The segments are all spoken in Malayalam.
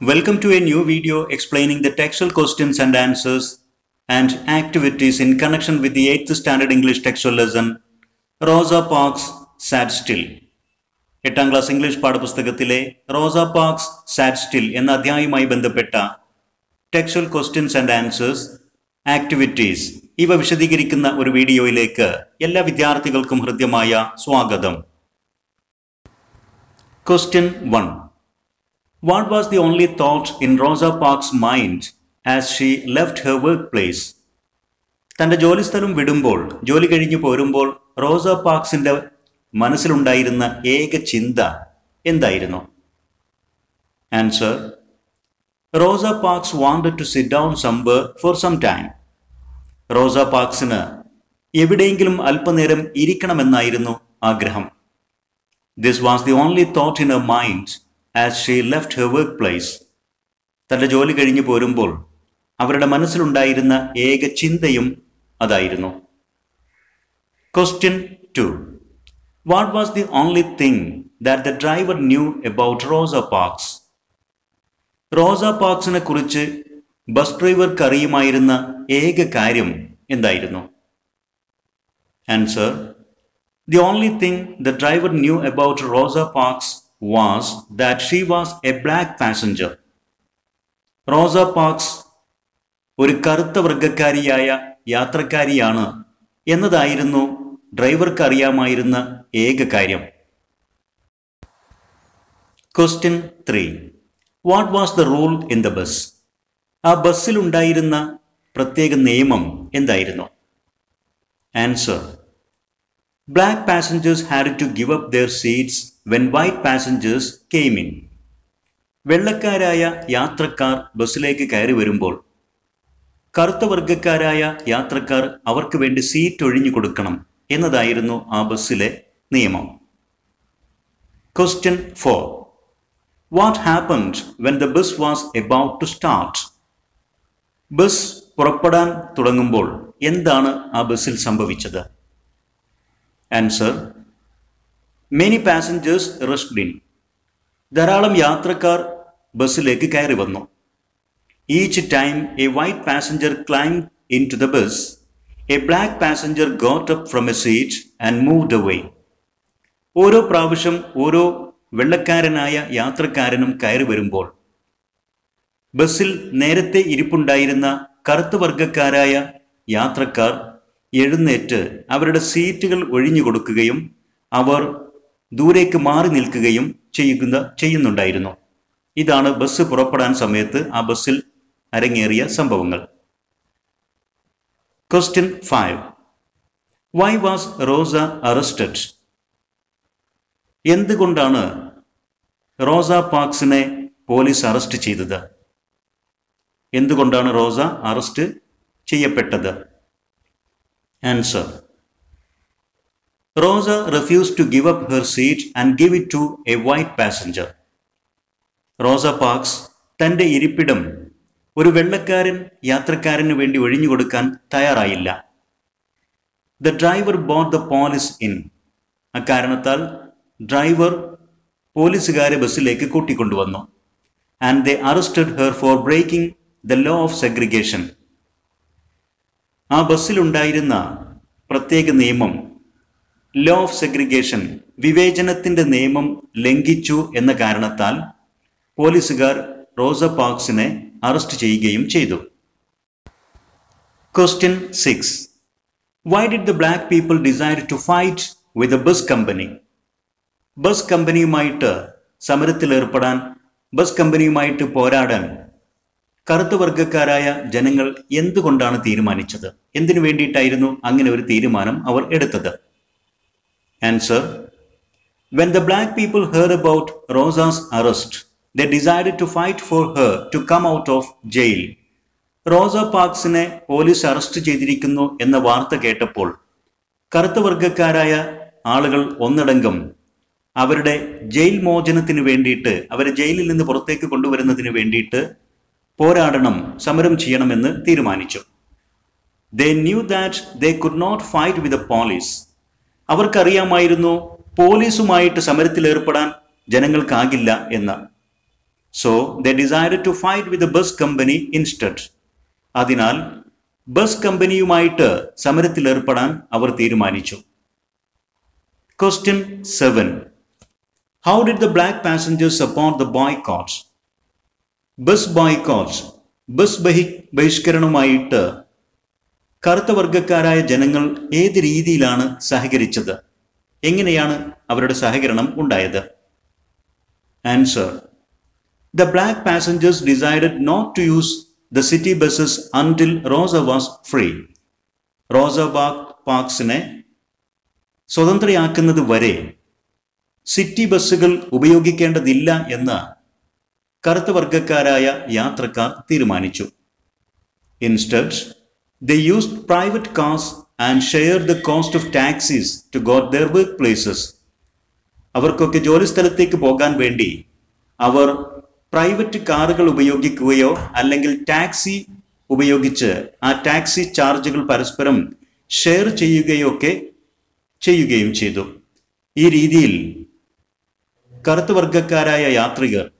Welcome to a new video explaining the textual questions and answers and activities in connection with the 8th standard English textual lesson Rosa Parks Sat Still. എട്ടാം ക്ലാസ് ഇംഗ്ലീഷ് പാഠപുസ്തകത്തിലെ റോസ പാർക്സ് സാറ്റ് സ്റ്റിൽ എന്ന അധ്യായവുമായി ബന്ധപ്പെട്ട textual questions and answers activities ഇവ വിശദീകരിക്കുന്ന ഒരു വീഡിയോയിലേക്ക് എല്ലാ വിദ്യാർത്ഥികൾക്കും ഹൃദ്യമായ സ്വാഗതം question one what was the only thought in Rosa Parks' mind as she left her workplace? തന്റെ ജോലിസ്ഥലം വിടുമ്പോൾ ജോലി കഴിഞ്ഞു പോരുമ്പോൾ റോസ പാർക്സിന്റെ മനസ്സിലുണ്ടായിരുന്ന ഏക ചിന്ത എന്തായിരുന്നു? Answer Rosa Parks wanted to sit down somewhere for some time Rosa പാർക്സിന് എവിടെയെങ്കിലും അല്പനേരം ഇരിക്കണമെന്നായിരുന്നു ആഗ്രഹം. This was the only thought in a mind as she left her work place തന്റെ ജോലി കഴിഞ്ഞു പോരുമ്പോൾ അവരുടെ മനസ്സിലുണ്ടായിരുന്ന ഏക ചിന്തയും അതായിരുന്നു. Question two what was the only thing that the driver knew about Rosa Parks Rosa പാർക്സിനെ കുറിച്ച് ബസ് ഡ്രൈവർക്ക് അറിയുമായിരുന്ന ഏക കാര്യം എന്തായിരുന്നു? Answer the only thing the driver knew about Rosa Parks was that she was a black passenger. Rosa Parks ഒരു കറുത്ത വർഗക്കാരിയായ യാത്രക്കാരിയാണ് എന്നതായിരുന്നു ഡ്രൈവർക്ക് അറിയാമായിരുന്ന ഏക കാര്യം. Question three what was the rule in the bus ആ ബസ്സിൽ ഉണ്ടായിരുന്ന പ്രത്യേക നിയമം എന്തായിരുന്നു? Answer black passengers had to give up their seats when white passengers came in. വെള്ളക്കാരായ യാത്രക്കാർ ബസ്സിലേക്ക് കയറി വരുമ്പോൾ കറുത്ത വർഗക്കാരായ യാത്രക്കാർ അവർക്ക് വേണ്ടി സീറ്റ് ഒഴിഞ്ഞു കൊടുക്കണം എന്നതായിരുന്നു ആ ബസ്സിലെ നിയമം. Question four what happened when the bus was about to start bus പുറപ്പെടാൻ തുടങ്ങുമ്പോൾ എന്താണ് ആ ബസ്സിൽ സംഭവിച്ചത്? Answer many passengers rushed in ധാരാളം യാത്രക്കാർ ബസ്സിലേക്ക് കയറി വന്നു. Each time a white passenger climb in to the bus a black passenger got up from a seat and moved away ഓരോ പ്രാവശ്യം ഓരോ വെള്ളക്കാരനായ യാത്രക്കാരനും കയറി വരുമ്പോൾ ബസ്സിൽ നേരത്തെ ഇരിപ്പുണ്ടായിരുന്ന കറുത്ത വർഗക്കാരായ യാത്രക്കാർ എഴുന്നേറ്റ് അവരുടെ സീറ്റുകൾ ഒഴിഞ്ഞു കൊടുക്കുകയും അവർ ദൂരേക്ക് മാറി നിൽക്കുകയും ചെയ്യുന്ന ചെയ്യുന്നുണ്ടായിരുന്നു. ഇതാണ് ബസ് പുറപ്പെടാൻ സമയത്ത് ആ ബസ്സിൽ അരങ്ങേറിയ സംഭവങ്ങൾ. Question five why was Rosa arrested എന്തുകൊണ്ടാണ് റോസ പാക്സിനെ പോലീസ് അറസ്റ്റ് ചെയ്തത്? എന്തുകൊണ്ടാണ് റോസ അറസ്റ്റ് ചെയ്യപ്പെട്ടത്? Answer Rosa refuse to give up her seat and give it to a white passenger Rosa Parks തന്റെ ഇരിപ്പിടം ഒരു വെള്ളക്കാരൻ യാത്രക്കാരന് വേണ്ടി ഒഴിഞ്ഞു കൊടുക്കാൻ തയ്യാറായില്ല. The driver brought the police in അക്കാരണത്താൽ driver പോലീസുകാരെ ബസ്സിലേക്ക് കൂട്ടിക്കൊണ്ടുവന്നു. And they arrested her for breaking the law of segregation ആ ബസ്സിലുണ്ടായിരുന്ന പ്രത്യേക നിയമം ലോ ഓഫ് സെഗ്രിഗേഷൻ വിവേചനത്തിന്റെ നിയമം ലംഘിച്ചു എന്ന കാരണത്താൽ പോലീസുകാർ റോസ പാക്സിനെ അറസ്റ്റ് ചെയ്യുകയും ചെയ്തു. Question six why did the black people decide to fight with a bus company bus കമ്പനിയുമായിട്ട് സമരത്തിലേർപ്പെടാൻ ബസ് കമ്പനിയുമായിട്ട് പോരാടാൻ കറുത്ത വർഗക്കാരായ ജനങ്ങൾ എന്തുകൊണ്ടാണ് തീരുമാനിച്ചത്? എന്തിനു വേണ്ടിയിട്ടായിരുന്നു അങ്ങനെ ഒരു തീരുമാനം അവർ എടുത്തത്? Answer when the black people hear about Rosa's arrest they decide to fight for her to come out of jail Rosa പാർക്സിനെ police arrest ചെയ്തിരിക്കുന്നു എന്ന വാർത്ത കേട്ടപ്പോൾ കറുത്ത വർഗക്കാരായ ആളുകൾ ഒന്നടങ്കം അവരുടെ ജയിൽ മോചനത്തിന് വേണ്ടിയിട്ട് അവരെ ജയിലിൽ നിന്ന് പുറത്തേക്ക് കൊണ്ടുവരുന്നതിന് വേണ്ടിയിട്ട് പോരാടണം സമരം ചെയ്യണമെന്ന് തീരുമാനിച്ചു. They knew that they could not fight with police അവർക്കറിയാമായിരുന്നു പോലീസുമായിട്ട് സമരത്തിൽ ഏർപ്പെടാൻ ജനങ്ങൾക്കാകില്ല എന്ന്. So they decide to fight with bus company instead അതിനാൽ ബസ് കമ്പനിയുമായിട്ട് സമരത്തിലേർപ്പെടാൻ അവർ തീരുമാനിച്ചു. Question seven how did the black passengers support the boycotts bus boycotts bus ബഹി ബഹിഷ്കരണവുമായിട്ട് കറുത്ത വർഗക്കാരായ ജനങ്ങൾ ഏത് രീതിയിലാണ് സഹകരിച്ചത്? എങ്ങനെയാണ് അവരുടെ സഹകരണം ഉണ്ടായത്? Answer the black passengers decided not to use the city buses until Rosa was free Rosa bag പാർക്സിനെ സ്വതന്ത്രയാക്കുന്നത് വരെ സിറ്റി ബസ്സുകൾ ഉപയോഗിക്കേണ്ടതില്ല എന്ന് കറുത്ത വർഗക്കാരായ യാത്രക്കാർ തീരുമാനിച്ചു. Instead they used private cars and share the cost of taxis to go their work places അവർക്കൊക്കെ ജോലിസ്ഥലത്തേക്ക് പോകാൻ വേണ്ടി അവർ പ്രൈവറ്റ് കാറുകൾ ഉപയോഗിക്കുകയോ അല്ലെങ്കിൽ ടാക്സി ഉപയോഗിച്ച് ആ ടാക്സി ചാർജുകൾ പരസ്പരം ഷെയർ ചെയ്യുകയോ ഒക്കെ ചെയ്യുകയും ചെയ്തു. ഈ രീതിയിൽ കറുത്ത വർഗക്കാരായ യാത്രികർ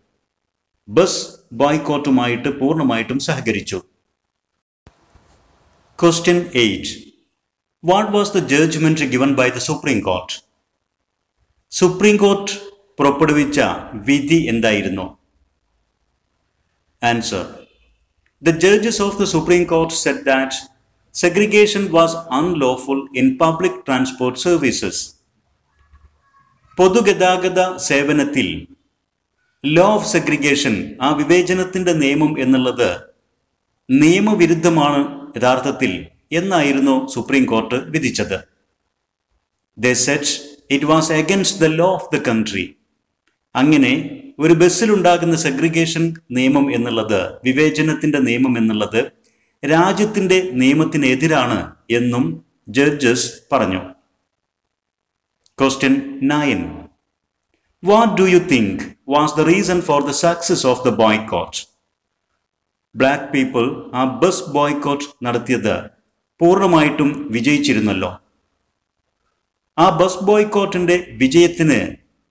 ബസ് ബോയ്ക്കോട്ടുമായിട്ട് പൂർണമായിട്ടും സഹകരിച്ചു. Question eight what was the judgement given by the Supreme Court Supreme Court പുറപ്പെടുവിച്ച വിധി എന്തായിരുന്നു? Answer the judges of the Supreme Court said that segregation was unlawful in public transport services. പൊതുഗതാഗത സേവനത്തിൽ ലോ ഓഫ് സെഗ്രിഗേഷൻ ആ വിവേചനത്തിന്റെ നിയമം എന്നുള്ളത് നിയമവിരുദ്ധമാണ് യഥാർത്ഥത്തിൽ എന്നായിരുന്നു സുപ്രീം കോർട്ട് വിധിച്ചത്. They said it was against the law of the country അങ്ങനെ ഒരു ബസ്സിലുണ്ടാകുന്ന സെഗ്രിഗേഷൻ നിയമം എന്നുള്ളത് വിവേചനത്തിന്റെ നിയമം എന്നുള്ളത് രാജ്യത്തിന്റെ നിയമത്തിനെതിരാണ് എന്നും ജഡ്ജസ് പറഞ്ഞു. Question nine what do you think was the reason for the success of the boycott? Black people ആ ബസ് ബോയ്ക്കോട്ട് നടത്തിയത് പൂർണമായിട്ടും വിജയിച്ചിരുന്നല്ലോ ആ ബസ് ബോയ്ക്കോട്ടിന്റെ വിജയത്തിന്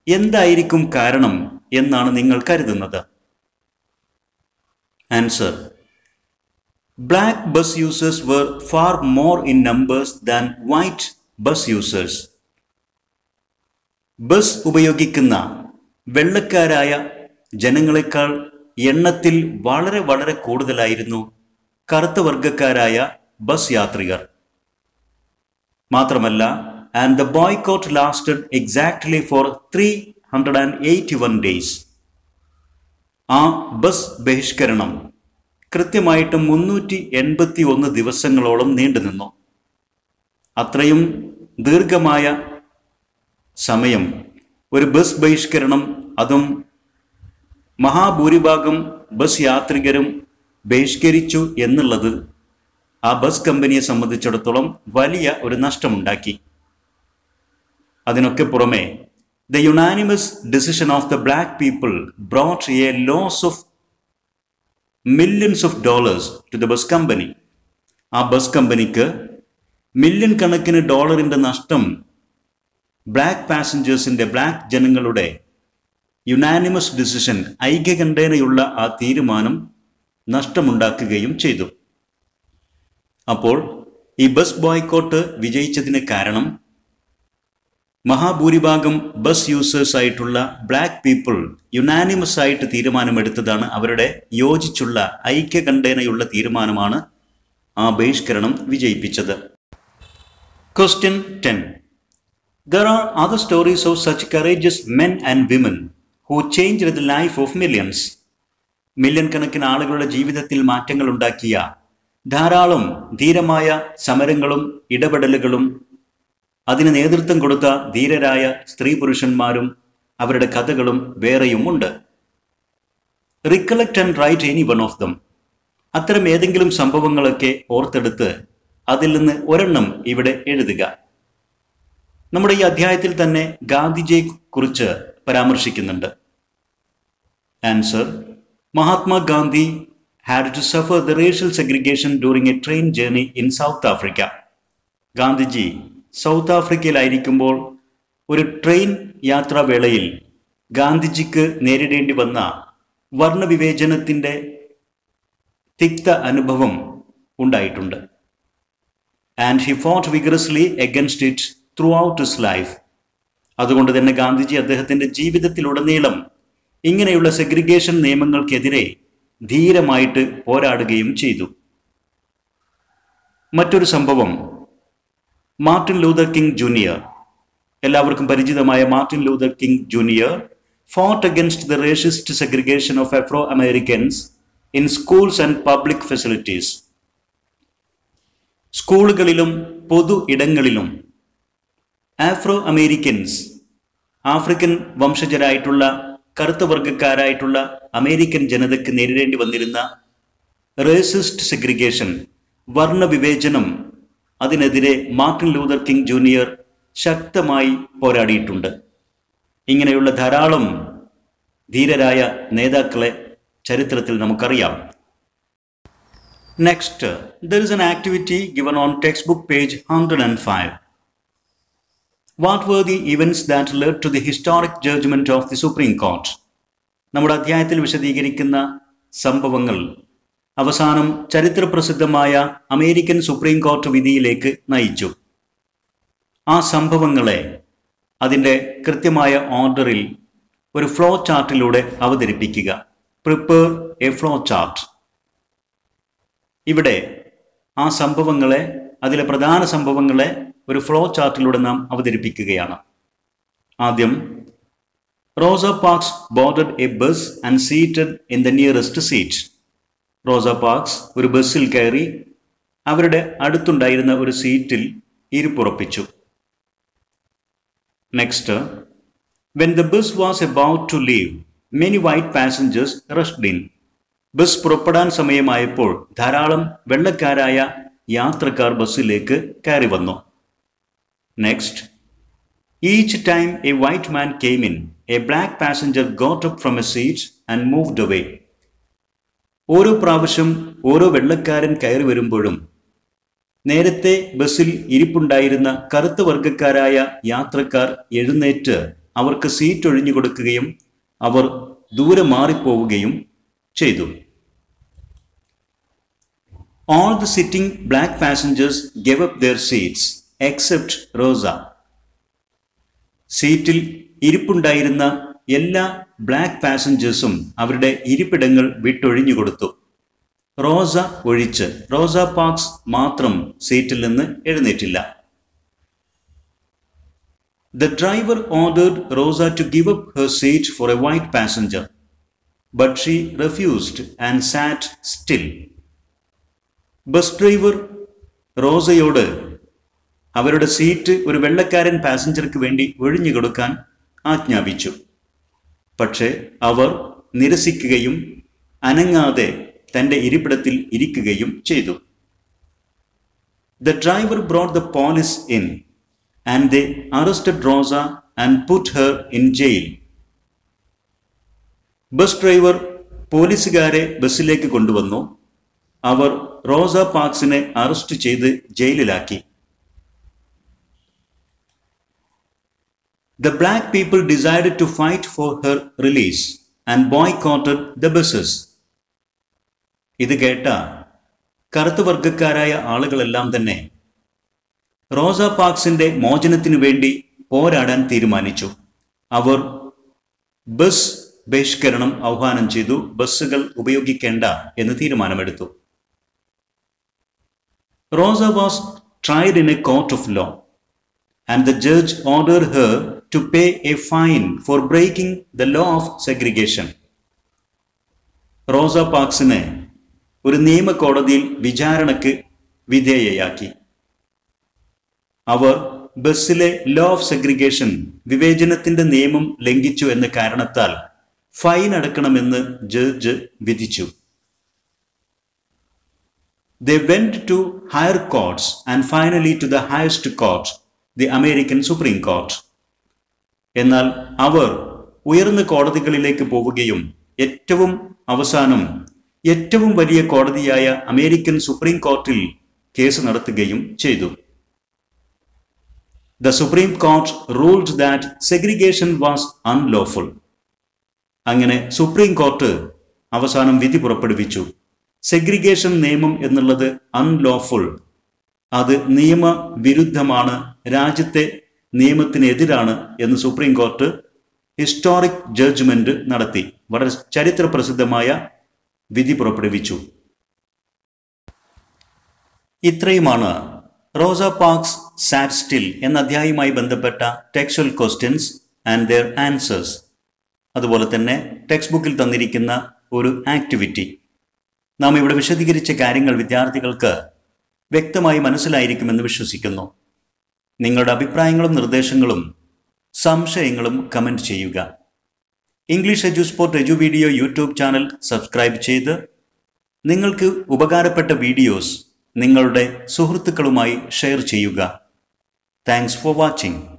എന്തായിരിക്കും കാരണം എന്നാണ് നിങ്ങൾ കരുതുന്നത് answer black bus users were far more in numbers than white bus users. Bus ഉപയോഗിക്കുന്ന വെള്ളക്കാരായ ജനങ്ങളെക്കാൾ എണ്ണത്തിൽ വളരെ വളരെ കൂടുതലായിരുന്നു കറുത്ത വർഗക്കാരായ ബസ് യാത്രികർ. മാത്രമല്ല and the boycott lasted exactly for three hundred and eighty one days ആ ബസ് ബഹിഷ്കരണം കൃത്യമായിട്ട് മുന്നൂറ്റി എൺപത്തി ഒന്ന് ദിവസങ്ങളോളം നീണ്ടുനിന്നു. അത്രയും ദീർഘമായ സമയം. ഒരു ബസ് ബഹിഷ്കരണം അതും മഹാഭൂരിഭാഗം ബസ് യാത്രികരും ബഹിഷ്കരിച്ചു എന്നുള്ളത് ആ ബസ് കമ്പനിയെ സംബന്ധിച്ചിടത്തോളം വലിയ ഒരു നഷ്ടമുണ്ടാക്കി. അതിനൊക്കെ പുറമെ the unanimous decision of the black people brought a loss of millions of dollars to the bus company ആ ബസ് കമ്പനിക്ക് മില്യൺ കണക്കിന് ഡോളറിന്റെ നഷ്ടം ബ്ലാക്ക് പാസഞ്ചേഴ്സിന്റെ ബ്ലാക്ക് ജനങ്ങളുടെ യുനാനിമസ് ഡിസിഷൻ ഐക്യകണ്ഠേനയുള്ള ആ തീരുമാനം നഷ്ടമുണ്ടാക്കുകയും ചെയ്തു. അപ്പോൾ ഈ ബസ് ബോയ്ക്കോട്ട് വിജയിച്ചതിന് കാരണം മഹാഭൂരിഭാഗം ബസ് യൂസേഴ്സ് ആയിട്ടുള്ള ബ്ലാക്ക് പീപ്പിൾ യുനാനിമസ് ആയിട്ട് തീരുമാനമെടുത്തതാണ് അവരുടെ യോജിച്ചുള്ള ഐക്യകണ്ഠേനയുള്ള തീരുമാനമാണ് ആ ബഹിഷ്കരണം വിജയിപ്പിച്ചത്. Question ten there are other stories of such courageous men and women who changed the life of millions. Million കണക്കിന് ആളുകളുടെ ജീവിതത്തിൽ മാറ്റങ്ങൾ ഉണ്ടാക്കിയ ധാരാളം ധീരമായ സമരങ്ങളും ഇടപെടലുകളും അതിന് നേതൃത്വം കൊടുത്ത ധീരരായ സ്ത്രീ പുരുഷന്മാരും അവരുടെ കഥകളും വേറെയും ഉണ്ട്. Recollect and write any one of them അത്തരം ഏതെങ്കിലും സംഭവങ്ങളൊക്കെ ഓർത്തെടുത്ത് അതിൽ നിന്ന് ഒരെണ്ണം ഇവിടെ എഴുതുക. നമ്മുടെ ഈ അധ്യായത്തിൽ തന്നെ ഗാന്ധിജിയെ കുറിച്ച് പരാമർശിക്കുന്നുണ്ട്. Answer Mahatma Gandhi had to suffer the racial segregation during a train journey in South Africa Gandhiji South ആഫ്രിക്കയിലായിരിക്കുമ്പോൾ ഒരു ട്രെയിൻ യാത്രാവേളയിൽ ഗാന്ധിജിക്ക് നേരിടേണ്ടി വന്ന വർണവിവേചനത്തിന്റെ തിക്ത അനുഭവം ഉണ്ടായിട്ടുണ്ട്. And he fought vigorously against it throughout his life അതുകൊണ്ട് തന്നെ ഗാന്ധിജി അദ്ദേഹത്തിന്റെ ജീവിതത്തിലുടനീളം ഇങ്ങനെയുള്ള സെഗ്രിഗേഷൻ നിയമങ്ങൾക്കെതിരെ ധീരമായിട്ട് പോരാടുകയും ചെയ്തു. മറ്റൊരു സംഭവം മാർട്ടിൻ ലൂതർ കിങ് ജൂനിയർ. എല്ലാവർക്കും പരിചിതമായ Martin Luther King Junior fought against the racist segregation of Afro Americans in schools and public facilities സ്കൂളുകളിലും പൊതു ഇടങ്ങളിലും ആഫ്രോ അമേരിക്കൻസ് ആഫ്രിക്കൻ വംശജരായിട്ടുള്ള കറുത്ത വർഗക്കാരായിട്ടുള്ള അമേരിക്കൻ ജനതയ്ക്ക് നേരിടേണ്ടി വന്നിരുന്ന റേസിസ്റ്റ് സെഗ്രിഗേഷൻ വർണവിവേചനം അതിനെതിരെ മാർട്ടിൻ ലൂതർ കിങ് ജൂനിയർ ശക്തമായി പോരാടിയിട്ടുണ്ട്. ഇങ്ങനെയുള്ള ധാരാളം ധീരരായ നേതാക്കളെ ചരിത്രത്തിൽ നമുക്കറിയാം. Next there is an activity given on textbook page hundred and five what were the events that led to the historic judgement of the Supreme Court നമ്മുടെ അധ്യായത്തിൽ വിശദീകരിക്കുന്ന സംഭവങ്ങൾ അവസാനം ചരിത്രപ്രസിദ്ധമായ അമേരിക്കൻ സുപ്രീം കോർട്ട് വിധിയിലേക്ക് നയിച്ചു. ആ സംഭവങ്ങളെ അതിന്റെ കൃത്യമായ ഓർഡറിൽ ഒരു ഫ്ലോ ചാർട്ടിലൂടെ അവതരിപ്പിക്കുക. പ്രിപ്പേർ എ ഫ്ലോ ചാർട്ട് ഇവിടെ ആ സംഭവങ്ങളെ അതിലെ പ്രധാന സംഭവങ്ങളെ ഒരു ഫ്ലോ ചാർട്ടിലൂടെ നാം അവതരിപ്പിക്കുകയാണ്. ആദ്യം Rosa Parks boarded a bus and seated in the nearest seat. Rosa Parks ഒരു ബസ്സിൽ കയറി അവരുടെ അടുത്തുണ്ടായിരുന്ന ഒരു സീറ്റിൽ ഇരിപ്പുറപ്പിച്ചു. Next when the bus was about to leave many white passengers rushed in bus പുറപ്പെടാൻ സമയമായപ്പോൾ ധാരാളം വെള്ളക്കാരായ യാത്രക്കാർ ബസ്സിലേക്ക് കയറി വന്നു. Next each time a white man came in a black passenger got up from a seat and moved away ഓരോ പ്രാവശ്യം ഓരോ വെള്ളക്കാരൻ കയറി വരുമ്പോഴും നേരത്തെ ബസ്സിൽ ഇരിപ്പുണ്ടായിരുന്ന കറുത്ത വർഗക്കാരായ യാത്രക്കാർ എഴുന്നേറ്റ് അവർക്ക് സീറ്റ് ഒഴിഞ്ഞു കൊടുക്കുകയും അവർ ദൂരെ മാറിപ്പോവുകയും ചെയ്തു. All the sitting black passengers gave up their seats except Rosa. സീറ്റിൽ ഇരിപ്പുണ്ടായിരുന്ന എല്ലാ ബ്ലാക്ക് പാസഞ്ചേഴ്സും അവരുടെ ഇരിപ്പിടങ്ങൾ വിട്ടൊഴിഞ്ഞു കൊടുത്തു. റോസ ഒഴിച്ച് റോസ പാക്സ് മാത്രം സീറ്റിൽ നിന്ന് എഴുന്നേറ്റില്ല. The driver ordered Rosa to give up her seat for a white passenger but she refused and sat still bus driver റോസയോട് അവരുടെ സീറ്റ് ഒരു വെള്ളക്കാരൻ പാസഞ്ചർക്ക് വേണ്ടി ഒഴിഞ്ഞു കൊടുക്കാൻ ആജ്ഞാപിച്ചു. പക്ഷേ അവർ നിരസിക്കുകയും അനങ്ങാതെ തന്റെ ഇരിപ്പിടത്തിൽ ഇരിക്കുകയും ചെയ്തു. The driver brought the police in and they arrested Rosa and put her in jail bus driver പോലീസുകാരെ ബസ്സിലേക്ക് കൊണ്ടുവന്നു. അവർ റോസ പാക്സിനെ അറസ്റ്റ് ചെയ്ത് ജയിലിലാക്കി. The black people decided to fight for her release and boycotted the buses. ഇത് കേട്ട കറുത്ത വർഗക്കാരായ ആളുകളെല്ലാം തന്നെ റോസ പാർക്സിന്റെ മോചനത്തിനു വേണ്ടി പോരാടാൻ തീരുമാനിച്ചു. അവർ ബസ് ബഹിഷ്കരണം ആഹ്വാനം ചെയ്തു. ബസ്സുകൾ ഉപയോഗിക്കേണ്ട എന്ന് തീരുമാനമെടുത്തു. Rosa was tried in a court of law and the judge ordered her to pay a fine for breaking the law of segregation. Rosa പാർക്സിനെ ഒരു നിയമ കോടതിയിൽ വിചാരണയ്ക്ക് വിധേയയാക്കി അവർ ബസ്സിലെ ലോ ഓഫ് സെഗ്രിഗേഷൻ വിവേചനത്തിന്റെ നിയമം ലംഘിച്ചു എന്ന കാരണത്താൽ ഫൈൻ അടക്കണമെന്ന് ജഡ്ജ് വിധിച്ചു They went to higher courts and finally to the highest court, the American Supreme Court. എന്നാൽ അവർ ഉയർന്ന കോടതികളിലേക്ക് പോവുകയും ഏറ്റവും അവസാനം ഏറ്റവും വലിയ കോടതിയായ അമേരിക്കൻ സുപ്രീം കോർട്ടിൽ കേസ് നടത്തുകയും ചെയ്തു. The supreme court ruled that segregation was unlawful അങ്ങനെ സുപ്രീം കോർട്ട് അവസാനം വിധി പുറപ്പെടുവിച്ചു. സെഗ്രിഗേഷൻ നിയമം എന്നുള്ളത് അൺലോഫുൾ അത് നിയമവിരുദ്ധമാണ് രാജ്യത്തെ നിയമത്തിനെതിരാണ് എന്ന് സുപ്രീം കോർട്ട് ഹിസ്റ്റോറിക് ജഡ്ജ്മെന്റ് നടത്തി. വളരെ ചരിത്ര പ്രസിദ്ധമായ വിധി പുറപ്പെടുവിച്ചു. ഇത്രയുമാണ് റോസ പാർക്സ് സാറ്റ് സ്റ്റിൽ എന്ന അധ്യായവുമായി ബന്ധപ്പെട്ട textual questions and their answers അതുപോലെ തന്നെ ടെക്സ്റ്റ് ബുക്കിൽ തന്നിരിക്കുന്ന ഒരു ആക്ടിവിറ്റി നാം ഇവിടെ വിശദീകരിച്ച കാര്യങ്ങൾ വിദ്യാർത്ഥികൾക്ക് വ്യക്തമായി മനസ്സിലായിരിക്കുമെന്ന് വിശ്വസിക്കുന്നു. നിങ്ങളുടെ അഭിപ്രായങ്ങളും നിർദ്ദേശങ്ങളും സംശയങ്ങളും കമന്റ് ചെയ്യുക. English edu sport edu video YouTube channel subscribe ചെയ്ത് നിങ്ങൾക്ക് ഉപകാരപ്പെട്ട വീഡിയോസ് നിങ്ങളുടെ സുഹൃത്തുക്കളുമായി ഷെയർ ചെയ്യുക. Thanks for watching.